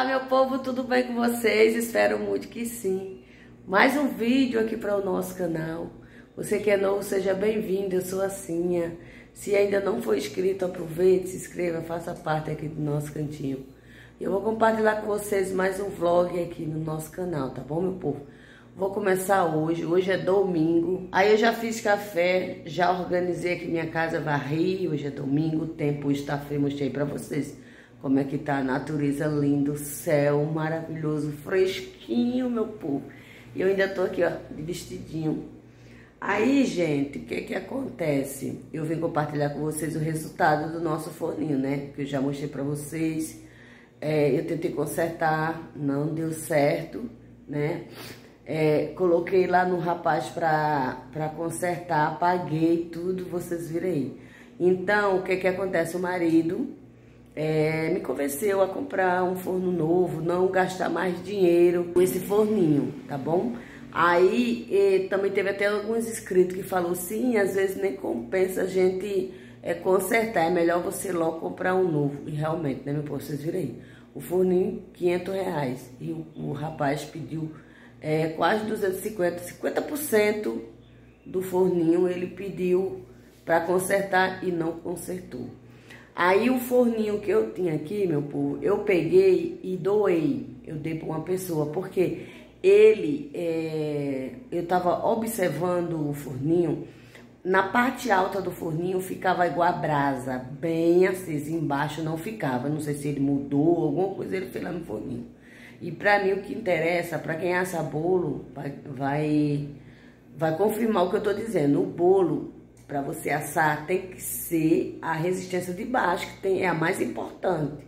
Olá, meu povo, tudo bem com vocês? Espero muito que sim. Mais um vídeo aqui para o nosso canal. Você que é novo, seja bem-vindo. Eu sou a Cinha. Se ainda não for inscrito, aproveite, se inscreva, faça parte aqui do nosso cantinho. Eu vou compartilhar com vocês mais um vlog aqui no nosso canal, tá bom, meu povo? Vou começar hoje, hoje é domingo. Aí eu já fiz café, já organizei aqui minha casa, varri. Hoje é domingo, o tempo hoje tá frio, mostrei pra vocês como é que tá a natureza linda, o céu maravilhoso, fresquinho, meu povo. E eu ainda tô aqui, ó, de vestidinho. Aí, gente, o que que acontece? Eu vim compartilhar com vocês o resultado do nosso forninho, né? Que eu já mostrei pra vocês. É, eu tentei consertar, não deu certo, né? É, coloquei lá no rapaz pra, pra consertar, apaguei tudo, vocês viram aí. Então, o que que acontece? O marido é, me convenceu a comprar um forno novo, não gastar mais dinheiro com esse forninho, tá bom? Aí também teve até alguns inscritos que falou sim, às vezes nem compensa a gente é, consertar, é melhor você logo comprar um novo. E realmente, né, meu povo, vocês viram aí, o forninho 500 reais e o, o rapaz pediu é, quase 250, 50% do forninho ele pediu para consertar e não consertou. Aí o forninho que eu tinha aqui, meu povo, eu peguei e doei. Eu dei para uma pessoa, porque ele, é, eu estava observando o forninho, na parte alta do forninho ficava igual a brasa, bem acesa, embaixo não ficava. Não sei se ele mudou, alguma coisa ele fez lá no forninho. E para mim o que interessa, para quem assa bolo, vai, vai, confirmar o que eu tô dizendo. O bolo para você assar tem que ser a resistência de baixo, que tem, é a mais importante.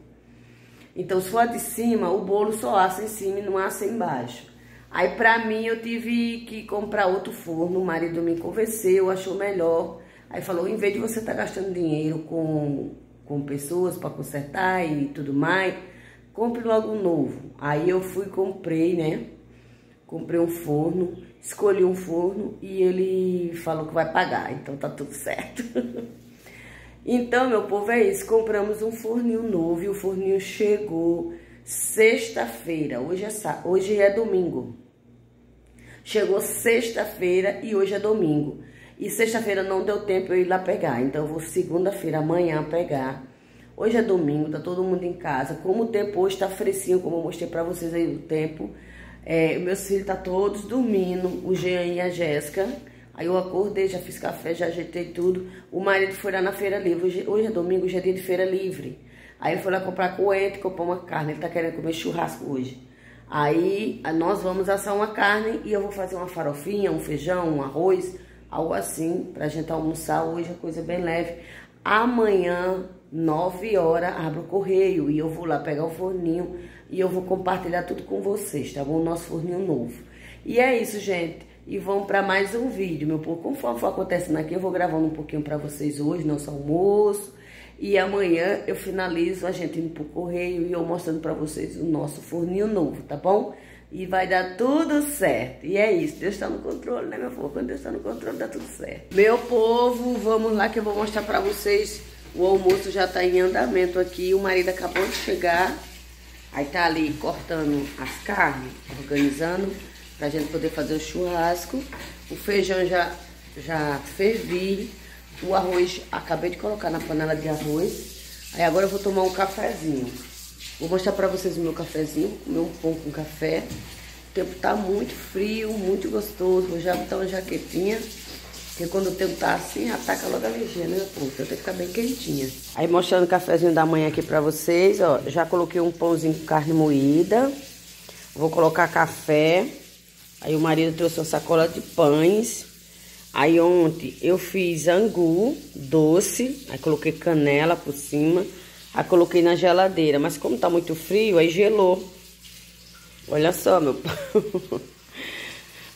Então, se for de cima, o bolo só assa em cima e não assa embaixo. Aí, pra mim, eu tive que comprar outro forno. O marido me convenceu, achou melhor. Aí falou, em vez de você estar tá gastando dinheiro com, com pessoas para consertar e tudo mais, compre logo um novo. Aí eu fui comprei, né? Comprei um forno, escolhi um forno e ele falou que vai pagar, então tá tudo certo. então, meu povo, é isso. Compramos um forninho novo e o forninho chegou sexta-feira. Hoje, é, hoje é domingo. Chegou sexta-feira e hoje é domingo. E sexta-feira não deu tempo eu ir lá pegar, então eu vou segunda-feira, amanhã, pegar. Hoje é domingo, tá todo mundo em casa. Como o tempo hoje tá fresquinho, como eu mostrei pra vocês aí o tempo. É, meus filhos tá todos dormindo, o Jean e a Jéssica. Aí eu acordei, já fiz café, já ajeitei tudo. O marido foi lá na feira livre. Hoje, hoje é domingo, hoje é dia de feira livre. Aí ele foi lá comprar coentro, comprar uma carne. Ele tá querendo comer churrasco hoje. Aí nós vamos assar uma carne e eu vou fazer uma farofinha, um feijão, um arroz. algo assim, pra gente almoçar hoje, a coisa bem leve. Amanhã, 9 horas, abro o correio e eu vou lá pegar o forninho e eu vou compartilhar tudo com vocês, tá bom? O nosso forninho novo. E é isso, gente. E vamos para mais um vídeo, meu povo. Conforme for acontecendo aqui, eu vou gravando um pouquinho para vocês hoje, nosso almoço. E amanhã eu finalizo a gente indo pro correio e eu mostrando para vocês o nosso forninho novo, tá bom? E vai dar tudo certo. E é isso, Deus está no controle, né, meu povo? Quando Deus está no controle, dá tudo certo. Meu povo, vamos lá que eu vou mostrar para vocês. O almoço já tá em andamento aqui. O marido acabou de chegar. Aí tá ali cortando as carnes, organizando, pra gente poder fazer o churrasco. O feijão já, já fervi. O arroz, acabei de colocar na panela de arroz. Aí agora eu vou tomar um cafezinho. Vou mostrar pra vocês o meu cafezinho, comer um pão com café. O tempo tá muito frio, muito gostoso. Vou já botar uma jaquetinha. Porque quando o tempo tá assim, ataca logo a alergia, né, pô? Então tem que ficar bem quentinha. Aí mostrando o cafezinho da manhã aqui pra vocês, ó. Já coloquei um pãozinho com carne moída. Vou colocar café. Aí o marido trouxe uma sacola de pães. Aí ontem eu fiz angu doce. Aí coloquei canela por cima. Aí coloquei na geladeira. Mas como tá muito frio, aí gelou. Olha só, meu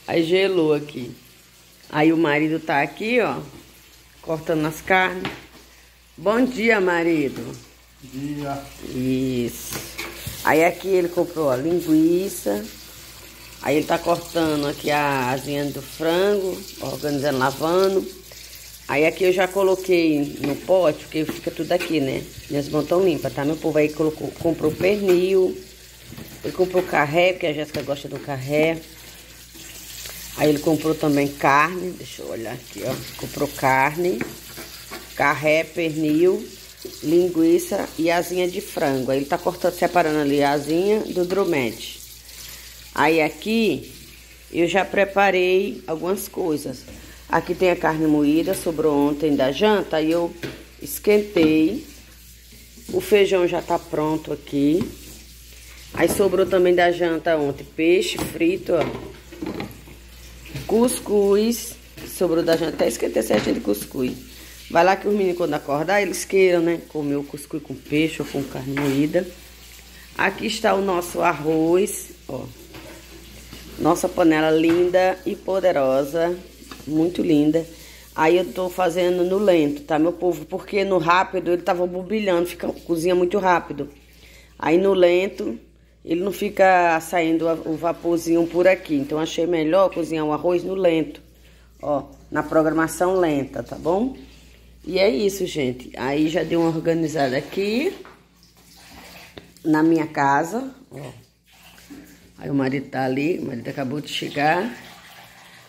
Aí gelou aqui. Aí o marido tá aqui, ó, cortando as carnes. Bom dia, marido. Bom dia. Isso. Aí aqui ele comprou a linguiça. Aí ele tá cortando aqui a asinha do frango, organizando, lavando. Aí aqui eu já coloquei no pote, porque fica tudo aqui, né? Minhas mãos tão limpas, tá? Meu povo aí colocou, comprou pernil. Ele comprou carré, porque a Jéssica gosta do carré. Aí ele comprou também carne, deixa eu olhar aqui, ó. Comprou carne, carré, pernil, linguiça e asinha de frango. Aí ele tá cortando, separando ali a asinha do drumete. Aí aqui eu já preparei algumas coisas. Aqui tem a carne moída, sobrou ontem da janta, aí eu esquentei. O feijão já tá pronto aqui. Aí sobrou também da janta ontem peixe frito, ó Cuscuz. Sobrou da janta. Até esquentei certinho de cuscuz. Vai lá que os meninos, quando acordar, eles queiram, né? Comer o cuscuz com peixe ou com carne moída. Aqui está o nosso arroz, ó. Nossa panela linda e poderosa. Muito linda. Aí eu tô fazendo no lento, tá, meu povo? Porque no rápido ele tava bobilhando, fica, cozinha muito rápido. Aí no lento ele não fica saindo o vaporzinho por aqui. Então, achei melhor cozinhar o arroz no lento, ó, na programação lenta, tá bom? E é isso, gente. Aí já dei uma organizada aqui na minha casa, ó. Aí o marido tá ali, o marido acabou de chegar.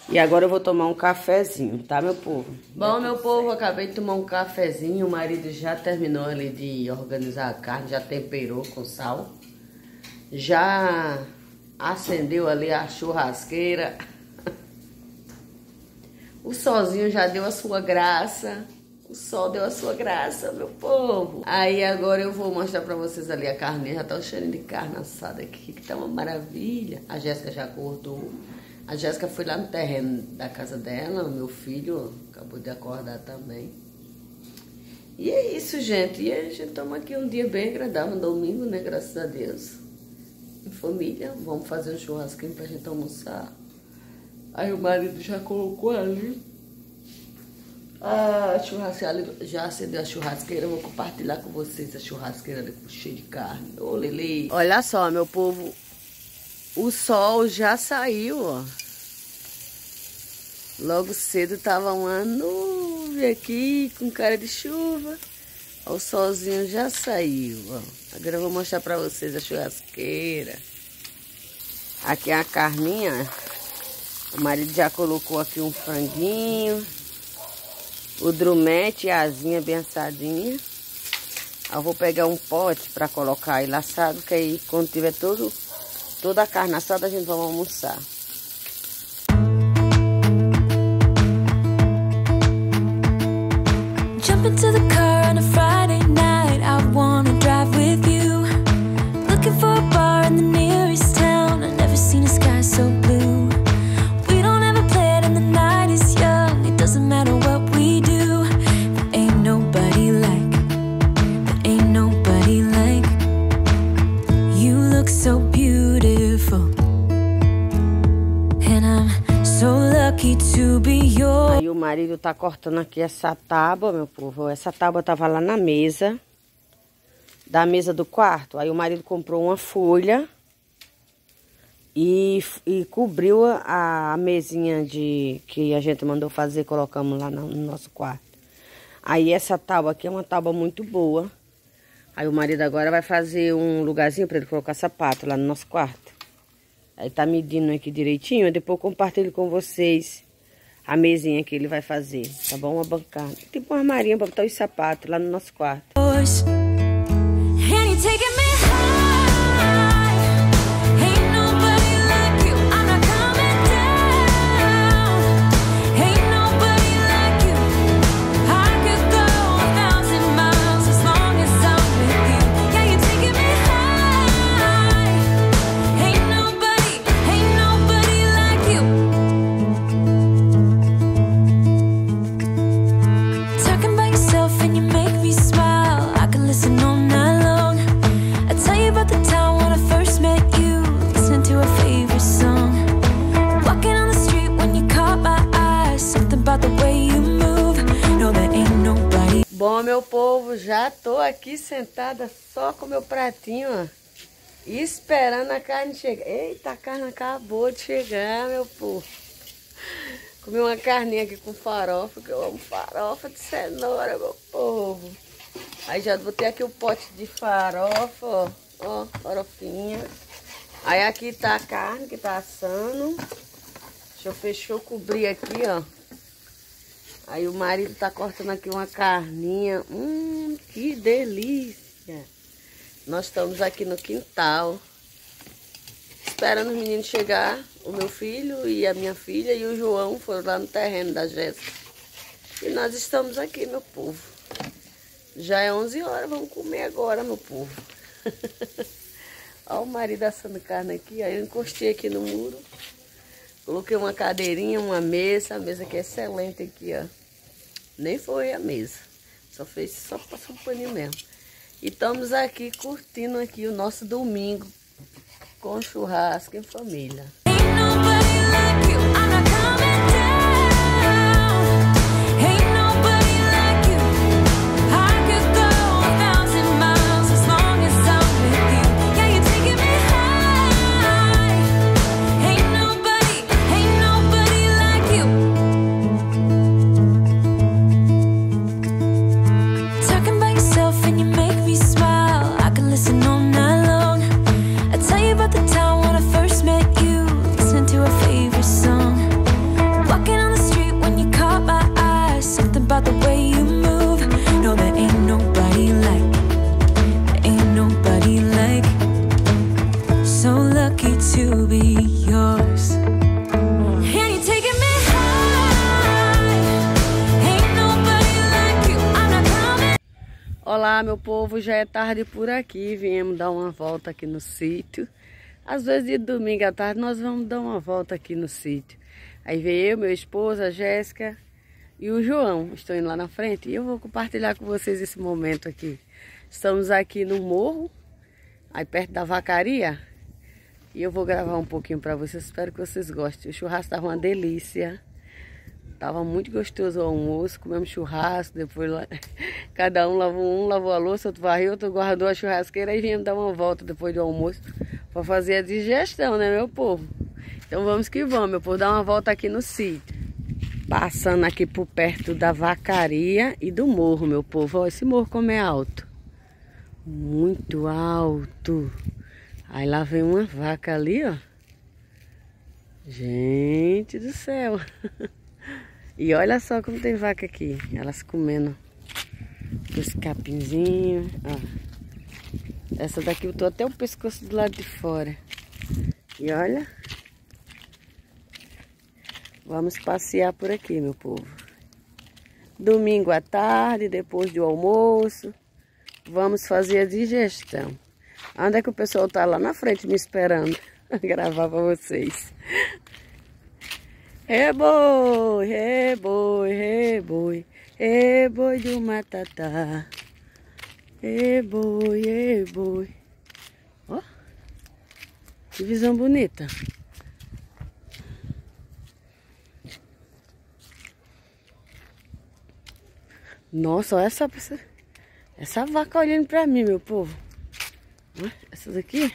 E agora eu vou tomar um cafezinho, tá, meu povo? Bom, meu povo, acabei de tomar um cafezinho. O marido já terminou ali de organizar a carne, já temperou com sal já acendeu ali a churrasqueira. O solzinho já deu a sua graça. O sol deu a sua graça, meu povo. Aí agora eu vou mostrar pra vocês ali a carne. Já tá o cheirinho de carne assada aqui, que tá uma maravilha. A Jéssica já acordou. A Jéssica foi lá no terreno da casa dela. O meu filho acabou de acordar também. E é isso, gente. E a gente estamos aqui um dia bem agradável, um domingo, né? Graças a Deus em família, vamos fazer um churrasquinho pra gente almoçar. Aí o marido já colocou ali a churrasqueira, já acendeu a churrasqueira, vou compartilhar com vocês a churrasqueira cheia de carne. Ô, Lili. Olha só, meu povo, o sol já saiu, ó. Logo cedo tava uma nuvem aqui com cara de chuva. O solzinho já saiu, ó. Agora eu vou mostrar pra vocês a churrasqueira. Aqui é a carninha. O marido já colocou aqui um franguinho. O drumete e a asinha bem assadinha. Eu vou pegar um pote pra colocar aí laçado, que aí quando tiver todo, toda a carne assada a gente vai almoçar. Jump into the Aí o marido tá cortando aqui essa tábua, meu povo. Essa tábua tava lá na mesa. Da mesa do quarto. Aí o marido comprou uma folha. E, e cobriu a, a mesinha de que a gente mandou fazer. Colocamos lá no, no nosso quarto. Aí essa tábua aqui é uma tábua muito boa. Aí o marido agora vai fazer um lugarzinho para ele colocar sapato lá no nosso quarto. Aí tá medindo aqui direitinho. Depois eu compartilho com vocês a mesinha que ele vai fazer. Tá bom? Uma bancada. Tipo uma armarinha pra botar os sapatos lá no nosso quarto. And sentada só com meu pratinho, ó. Esperando a carne chegar. Eita, a carne acabou de chegar, meu povo. Comi uma carninha aqui com farofa, que eu amo farofa de cenoura, meu povo. Aí já botei aqui o pote de farofa, ó. Ó, farofinha. Aí aqui tá a carne que tá assando. Deixa eu fechar, cobrir aqui, ó. Aí o marido tá cortando aqui uma carninha. Hum, que delícia. Nós estamos aqui no quintal. Esperando os meninos chegar. O meu filho e a minha filha e o João foram lá no terreno da Jéssica. E nós estamos aqui, meu povo. Já é 11 horas, vamos comer agora, meu povo. Olha o marido assando carne aqui. Aí eu encostei aqui no muro. Coloquei uma cadeirinha, uma mesa. A mesa aqui é excelente aqui, ó. Nem foi a mesa. Só fez, só passou um paninho mesmo. E estamos aqui curtindo aqui o nosso domingo com churrasco em família. Já é tarde por aqui. Viemos dar uma volta aqui no sítio. Às vezes, de domingo à tarde, nós vamos dar uma volta aqui no sítio. Aí veio eu, meu esposo, a Jéssica e o João. Estou indo lá na frente e eu vou compartilhar com vocês esse momento aqui. Estamos aqui no morro, aí perto da vacaria. E eu vou gravar um pouquinho para vocês. Espero que vocês gostem. O churrasco estava uma delícia. Tava muito gostoso o almoço, comemos churrasco, depois lá, cada um lavou um, lavou a louça, outro varreu, outro guardou a churrasqueira e viemos dar uma volta depois do almoço para fazer a digestão, né, meu povo? Então vamos que vamos, meu povo, dar uma volta aqui no sítio. Passando aqui por perto da vacaria e do morro, meu povo. Ó, esse morro como é alto. Muito alto. Aí lá vem uma vaca ali, ó. Gente do céu. E olha só como tem vaca aqui. Elas comendo os capinzinhos. Ó. Essa daqui eu tô até o pescoço do lado de fora. E olha. Vamos passear por aqui, meu povo. Domingo à tarde, depois do almoço. Vamos fazer a digestão. Onde é que o pessoal tá lá na frente me esperando? Gravar pra vocês. Reboi, reboi, reboi, reboi do matatá. Reboi, reboi. Ó, que visão bonita. Nossa, olha essa, essa vaca olhando pra mim, meu povo. Essas aqui.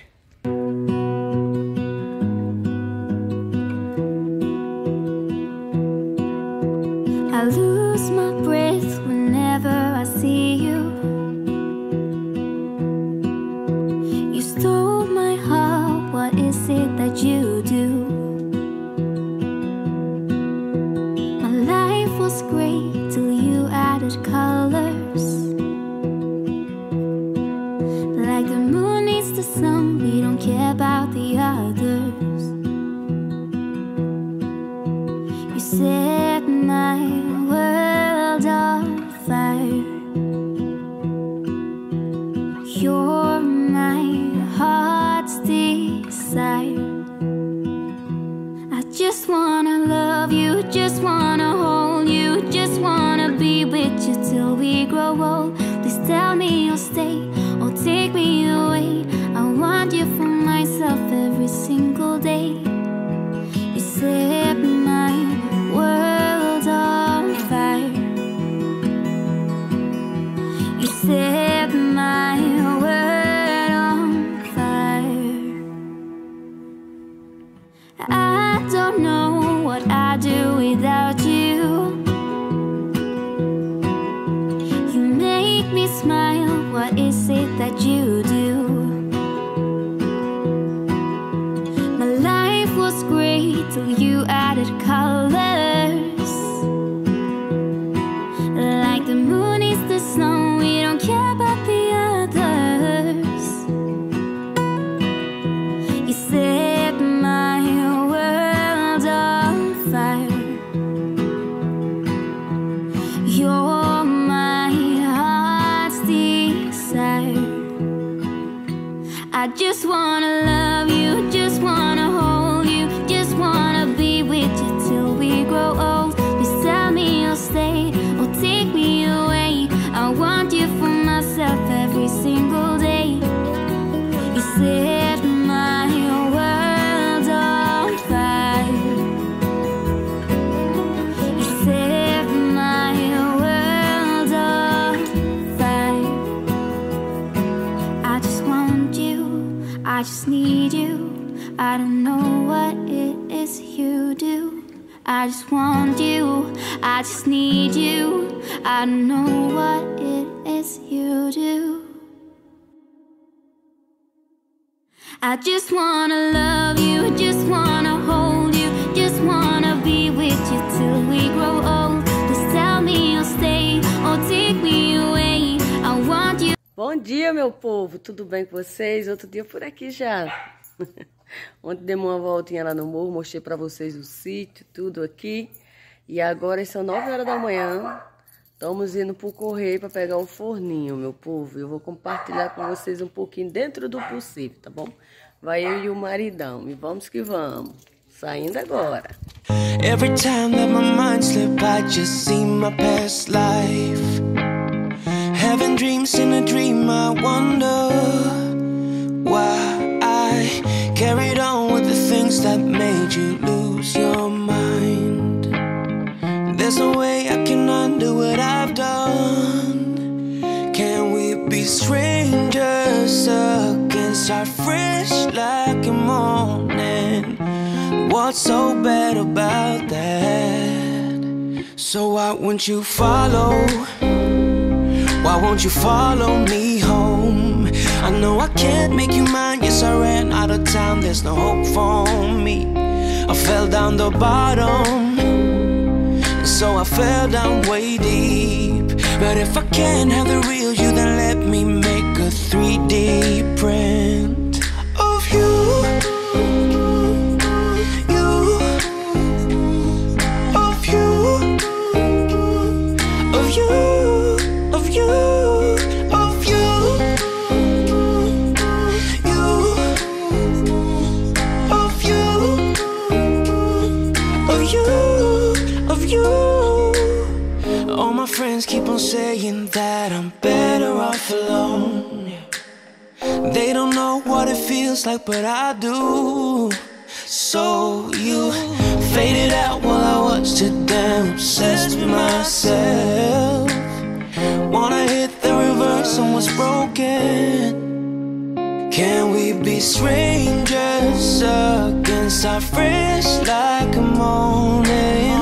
Grow old. Please tell me you'll stay or take me away. I want you for myself every single day. You set my world on fire. You set my world on fire. I just want you, I just I just want you, I just need you. I know what it is you do. I just wanna love you, just wanna hold you, just wanna be with you till we grow old. Just tell me you'll stay or take me away. I want you. Bom dia, meu povo. Tudo bem com vocês? Outro dia por aqui já. Ontem dei uma voltinha lá no morro, mostrei pra vocês o sítio, tudo aqui. E agora são 9 horas da manhã. Estamos indo pro correio para pegar o forninho, meu povo. Eu vou compartilhar com vocês um pouquinho dentro do possível, tá bom? Vai eu e o maridão. E vamos que vamos. Saindo agora. Every time that my mind slip, I just see my past life. Having dreams in a dream, I wonder why things that made you lose your mind. There's no way I can undo what I've done. Can we be strangers again? Start fresh like a morning. What's so bad about that? So why won't you follow? Why won't you follow me home? I know I can't make you mine. Yes, I ran out of time. There's no hope for me. I fell down the bottom. So I fell down way deep. But if I can't have the real you, then saying that I'm better off alone. They don't know what it feels like, but I do. So you faded out while I watched it damn obsessed with myself. Wanna hit the reverse, and what's broken. Can we be strangers again? Start fresh like a morning.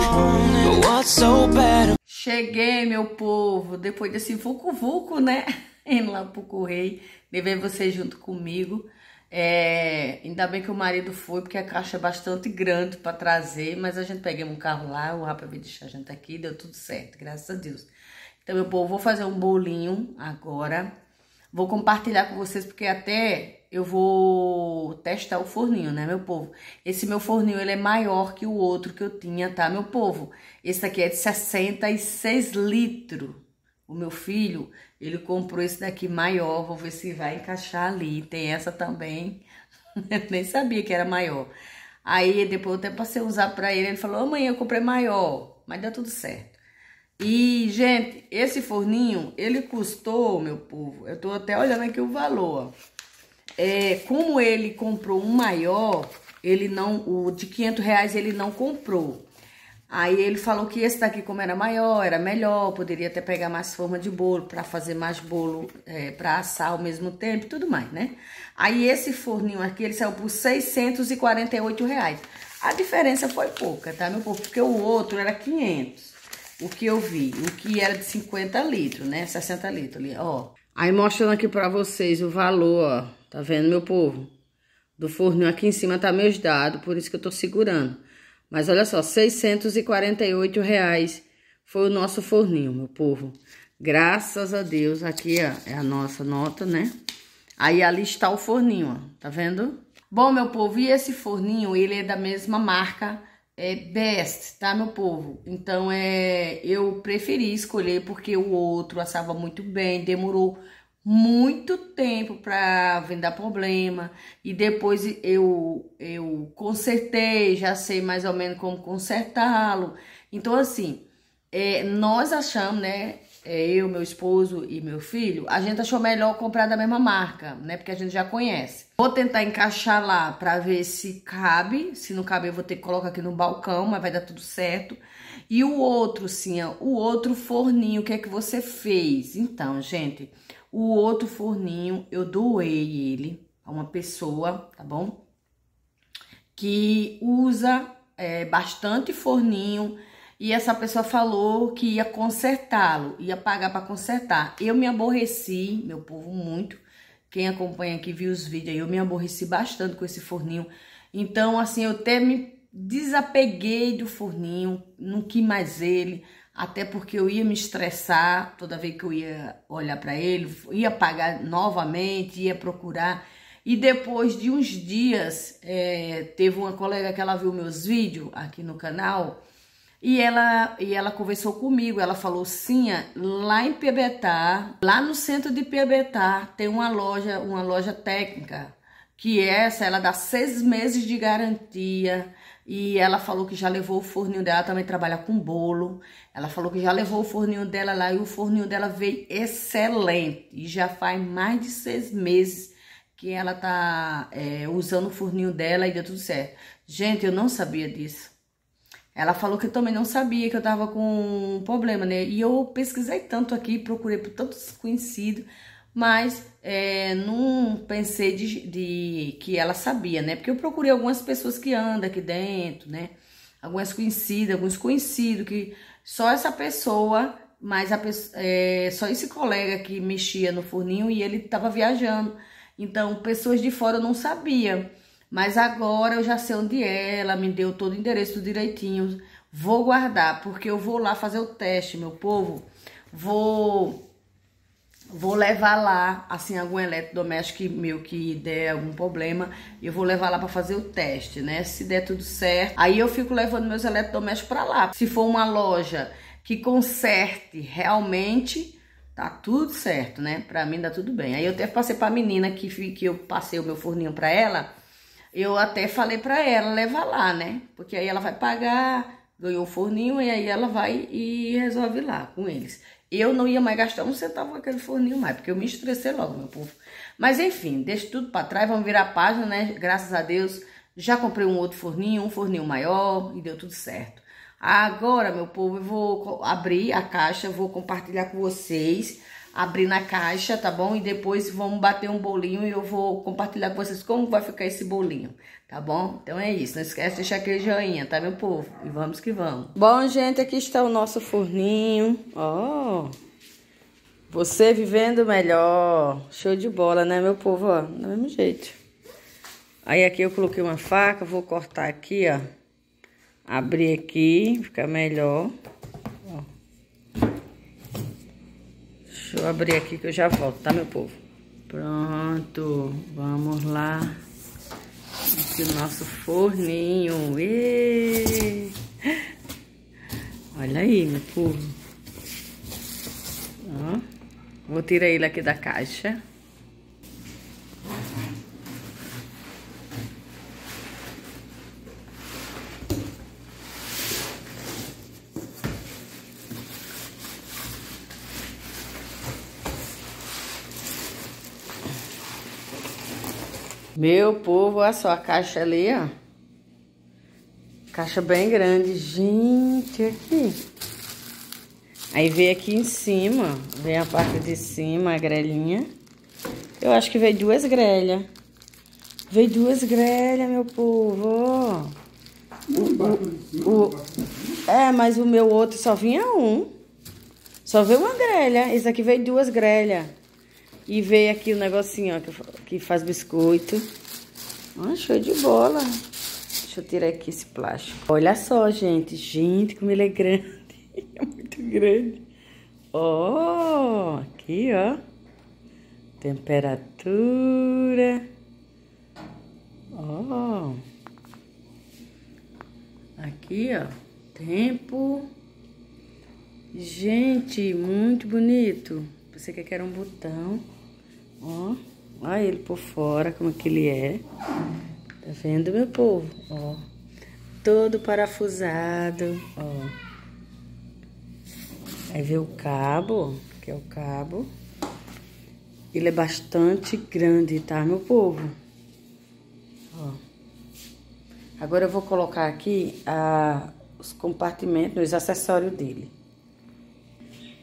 But what's so bad? Cheguei, meu povo, depois desse vucu-vucu, né? Indo lá pro correio, levei vocês junto comigo. É, ainda bem que o marido foi, porque a caixa é bastante grande para trazer, mas a gente peguei um carro lá, o rapaz veio deixar a gente aqui, deu tudo certo, graças a Deus. Então, meu povo, vou fazer um bolinho agora. Vou compartilhar com vocês, porque até eu vou testar o forninho, né, meu povo? Esse meu forninho, ele é maior que o outro que eu tinha, tá, meu povo? Esse aqui é de 66 litros. O meu filho, ele comprou esse daqui maior, vou ver se vai encaixar ali. Tem essa também, eu nem sabia que era maior. Aí, depois eu até passei a usar pra ele, ele falou, mãe, eu comprei maior, mas deu tudo certo. E, gente, esse forninho, ele custou, meu povo, eu tô até olhando aqui o valor, é, como ele comprou um maior, ele não, o de 500 reais ele não comprou. Aí ele falou que esse daqui, como era maior, era melhor, poderia até pegar mais forma de bolo para fazer mais bolo é, para assar ao mesmo tempo e tudo mais, né? Aí esse forninho aqui, ele saiu por 648 reais. A diferença foi pouca, tá, meu povo? Porque o outro era 500 o que eu vi, o que era de 50 litros, né? 60 litros ali, ó. Aí mostrando aqui pra vocês o valor, ó. Tá vendo, meu povo? Do forninho aqui em cima tá meus dados, por isso que eu tô segurando. Mas olha só, 648 reais foi o nosso forninho, meu povo. Graças a Deus, aqui ó, é a nossa nota, né? Aí ali está o forninho, ó, tá vendo? Bom, meu povo, e esse forninho, ele é da mesma marca é best, tá, meu povo? Então, é, eu preferi escolher porque o outro assava muito bem, demorou muito tempo para vir dar problema e depois eu eu consertei, já sei mais ou menos como consertá-lo. Então assim, é, nós achamos, né, é, eu, meu esposo e meu filho, a gente achou melhor comprar da mesma marca, né? Porque a gente já conhece. Vou tentar encaixar lá pra ver se cabe. Se não cabe, eu vou ter que colocar aqui no balcão, mas vai dar tudo certo. E o outro, sim, o outro forninho, o que é que você fez? Então, gente, o outro forninho, eu doei ele a uma pessoa, tá bom? Que usa é, bastante forninho e essa pessoa falou que ia consertá-lo, ia pagar para consertar. Eu me aborreci, meu povo, muito. Quem acompanha aqui viu os vídeos aí, eu me aborreci bastante com esse forninho. Então, assim, eu até me desapeguei do forninho, não quis mais ele, até porque eu ia me estressar toda vez que eu ia olhar para ele, ia pagar novamente, ia procurar. E depois de uns dias, é, teve uma colega que ela viu meus vídeos aqui no canal e ela, e ela conversou comigo, ela falou, sim, lá em Piabetá, lá no centro de Piabetá, tem uma loja, uma loja técnica, que essa, ela dá seis meses de garantia, e ela falou que já levou o forninho dela, também trabalha com bolo, ela falou que já levou o forninho dela lá, e o forninho dela veio excelente, e já faz mais de seis meses que ela tá é, usando o forninho dela e deu tudo certo. Gente, eu não sabia disso. Ela falou que eu também não sabia que eu tava com um problema, né? E eu pesquisei tanto aqui, procurei por tantos conhecidos, mas é, não pensei de, de, que ela sabia, né? Porque eu procurei algumas pessoas que andam aqui dentro, né? Algumas conhecidas, alguns conhecidos, que só essa pessoa, mas a, é, só esse colega que mexia no forninho e ele tava viajando. Então, pessoas de fora não sabiam. Mas agora eu já sei onde é, ela me deu todo o endereço direitinho. Vou guardar, porque eu vou lá fazer o teste, meu povo. Vou vou levar lá, assim, algum eletrodoméstico meu que der algum problema, eu vou levar lá para fazer o teste, né? Se der tudo certo, aí eu fico levando meus eletrodomésticos para lá. Se for uma loja que conserte realmente, tá tudo certo, né? Para mim dá tudo bem. Aí eu até passei para a menina que que eu passei o meu forninho para ela, eu até falei para ela levar lá, né? Porque aí ela vai pagar, ganhou o forninho e aí ela vai e resolve lá com eles. Eu não ia mais gastar um centavo com aquele forninho mais, porque eu me estressei logo, meu povo. Mas enfim, deixa tudo para trás, vamos virar a página, né? Graças a Deus, já comprei um outro forninho, um forninho maior e deu tudo certo. Agora, meu povo, eu vou abrir a caixa, vou compartilhar com vocês abrir na caixa, tá bom? E depois vamos bater um bolinho e eu vou compartilhar com vocês como vai ficar esse bolinho, tá bom? Então é isso, não esquece de deixar aquele joinha, tá, meu povo? E vamos que vamos. Bom, gente, aqui está o nosso forninho, ó... Oh. Você vivendo melhor. Show de bola, né, meu povo? Ó, do mesmo jeito. Aí aqui eu coloquei uma faca, vou cortar aqui, ó. Abrir aqui, fica melhor. Deixa eu abrir aqui que eu já volto, tá, meu povo? Pronto, vamos lá. Aqui o nosso forninho. E... Olha aí, meu povo. Ó. Vou tirar ele aqui da caixa. Meu povo, olha só a caixa ali, ó. Caixa bem grande. Gente, aqui. Aí veio aqui em cima, vem a parte de cima, a grelhinha. Eu acho que veio duas grelhas. Veio duas grelhas, meu povo. O, o, o, é, mas o meu outro só vinha um. Só veio uma grelha. Esse aqui veio duas grelhas. E veio aqui o negocinho, ó, que, que faz biscoito. Ah, show de bola. Deixa eu tirar aqui esse plástico. Olha só, gente. Gente, como ele é grande. É muito grande. Ó, oh, aqui, ó. Temperatura. Ó. Oh. Aqui, ó. Tempo. Gente, muito bonito. Quer que era um botão. Ó. Olha ele por fora, como que ele é. Tá vendo, meu povo? Ó. Todo parafusado, ó. Aí vê o cabo, que é o cabo. Ele é bastante grande, tá, meu povo? Ó. Agora eu vou colocar aqui a, os compartimentos, os acessórios dele.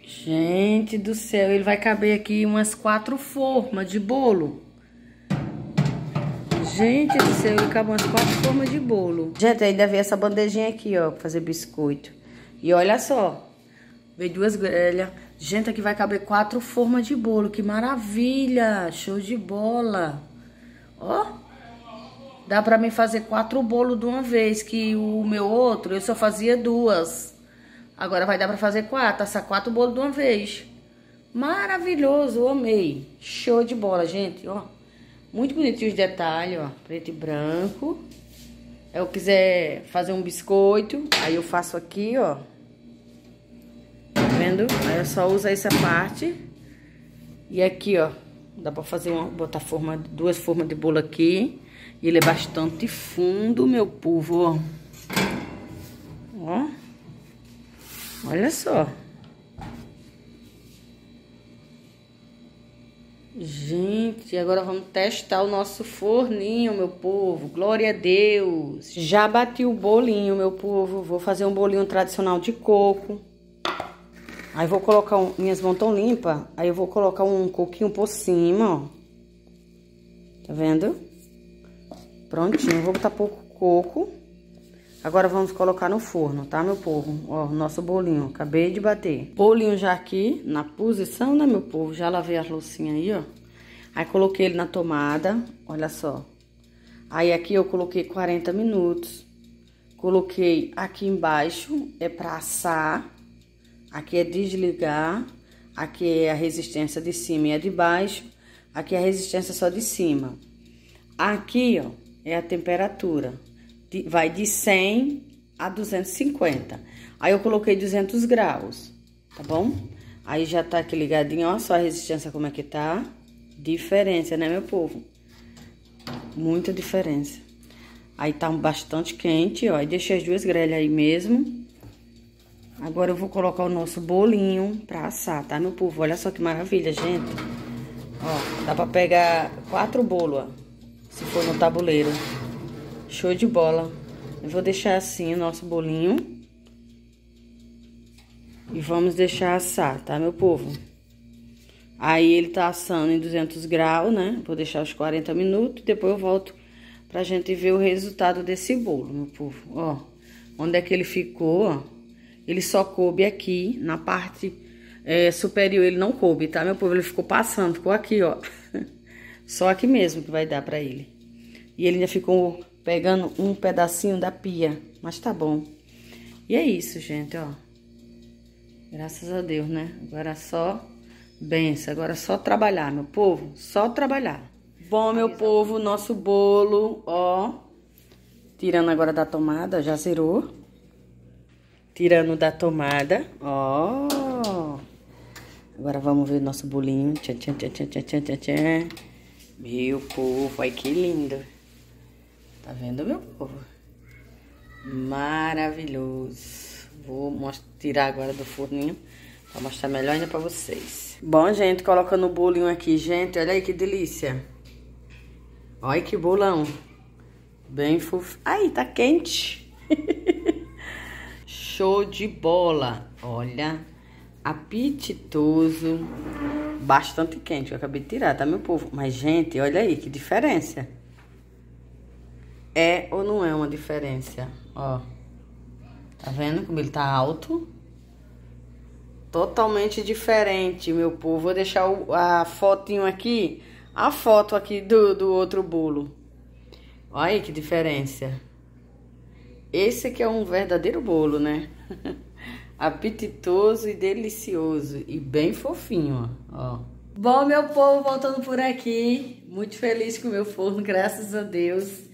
Gente do céu, ele vai caber aqui umas quatro formas de bolo. Gente do céu, ele cabe umas quatro formas de bolo. Gente, ainda veio essa bandejinha aqui, ó, pra fazer biscoito. E olha só, Veio duas grelhas. Gente, aqui vai caber quatro formas de bolo. Que maravilha! Show de bola! Ó! Dá pra mim fazer quatro bolos de uma vez. Que o meu outro, eu só fazia duas. Agora vai dar pra fazer quatro. Essa quatro bolos de uma vez. Maravilhoso, amei. Show de bola, gente, ó. Muito bonitinho os detalhes, ó. Preto e branco. Eu quiser fazer um biscoito, aí eu faço aqui, ó vendo? Aí eu só uso essa parte. E aqui, ó, dá pra fazer uma, botar forma, duas formas de bolo aqui. E ele é bastante fundo, meu povo, ó. Ó. Olha só. Gente, agora vamos testar o nosso forninho, meu povo. Glória a Deus. Já bati o bolinho, meu povo. Vou fazer um bolinho tradicional de coco. Aí vou colocar, um, minhas mãos tão limpas, aí eu vou colocar um coquinho por cima, ó. Tá vendo? Prontinho, vou botar pouco coco. Agora vamos colocar no forno, tá, meu povo? Ó, nosso bolinho, acabei de bater. Bolinho já aqui na posição, né, meu povo? Já lavei as loucinhas aí, ó. Aí coloquei ele na tomada, olha só. Aí aqui eu coloquei 40 minutos. Coloquei aqui embaixo, é pra assar. Aqui é desligar, aqui é a resistência de cima e a de baixo, aqui é a resistência só de cima. Aqui, ó, é a temperatura, vai de 100 a 250. Aí eu coloquei 200 graus, tá bom? Aí já tá aqui ligadinho, ó, só a resistência como é que tá. Diferença, né, meu povo? Muita diferença. Aí tá bastante quente, ó, e deixei as duas grelhas aí mesmo. Agora eu vou colocar o nosso bolinho pra assar, tá, meu povo? Olha só que maravilha, gente. Ó, dá pra pegar quatro bolos, ó, se for no tabuleiro. Show de bola. Eu vou deixar assim o nosso bolinho. E vamos deixar assar, tá, meu povo? Aí ele tá assando em 200 graus, né? Vou deixar os 40 minutos, depois eu volto pra gente ver o resultado desse bolo, meu povo. Ó, onde é que ele ficou, ó. Ele só coube aqui, na parte é, superior ele não coube, tá, meu povo? Ele ficou passando, ficou aqui, ó. Só aqui mesmo que vai dar pra ele. E ele ainda ficou pegando um pedacinho da pia, mas tá bom. E é isso, gente, ó. Graças a Deus, né? Agora só benção, agora só trabalhar, meu povo, só trabalhar. Bom, meu povo, nosso bolo, ó. Tirando agora da tomada, já zerou. Tirando da tomada, ó. Agora vamos ver nosso bolinho. Tchan, tchan, tchan, tchan, tchan, tchan, tchan. Meu povo, olha que lindo. Tá vendo, meu povo? Maravilhoso. Vou mostrar, tirar agora do forninho pra mostrar melhor ainda pra vocês. Bom, gente, colocando o bolinho aqui. Gente, olha aí que delícia. Olha que bolão. Bem fofo. Ai, tá quente. Show de bola. Olha, apetitoso. Bastante quente. Eu acabei de tirar, tá, meu povo? Mas, gente, olha aí que diferença. É ou não é uma diferença? Ó. Tá vendo como ele tá alto? Totalmente diferente, meu povo. Vou deixar o, a fotinho aqui. A foto aqui do, do outro bolo. Olha aí que diferença. Esse aqui é um verdadeiro bolo, né? Apetitoso e delicioso. E bem fofinho, ó. Bom, meu povo, voltando por aqui. Muito feliz com o meu forno, graças a Deus.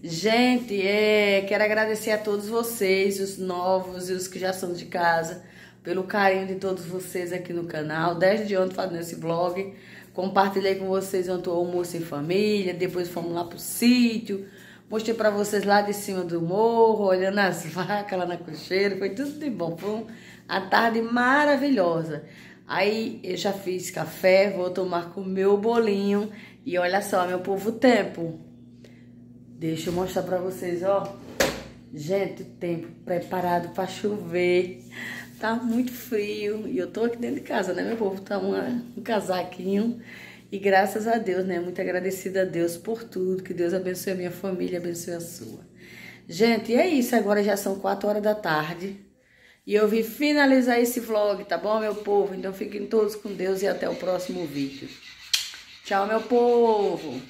Gente, é, quero agradecer a todos vocês, os novos e os que já são de casa, pelo carinho de todos vocês aqui no canal. Desde ontem fazendo esse vlog, compartilhei com vocês ontem o almoço em família, depois fomos lá pro sítio, mostrei para vocês lá de cima do morro, olhando as vacas lá na cocheira, foi tudo de bom, foi uma tarde maravilhosa. Aí eu já fiz café, vou tomar com o meu bolinho e olha só, meu povo, tempo. Deixa eu mostrar pra vocês, ó. Gente, o tempo preparado pra chover. Tá muito frio. E eu tô aqui dentro de casa, né, meu povo? Tá uma, um casaquinho. E graças a Deus, né? Muito agradecida a Deus por tudo. Que Deus abençoe a minha família, abençoe a sua. Gente, e é isso. Agora já são 4 horas da tarde. E eu vim finalizar esse vlog, tá bom, meu povo? Então fiquem todos com Deus e até o próximo vídeo. Tchau, meu povo!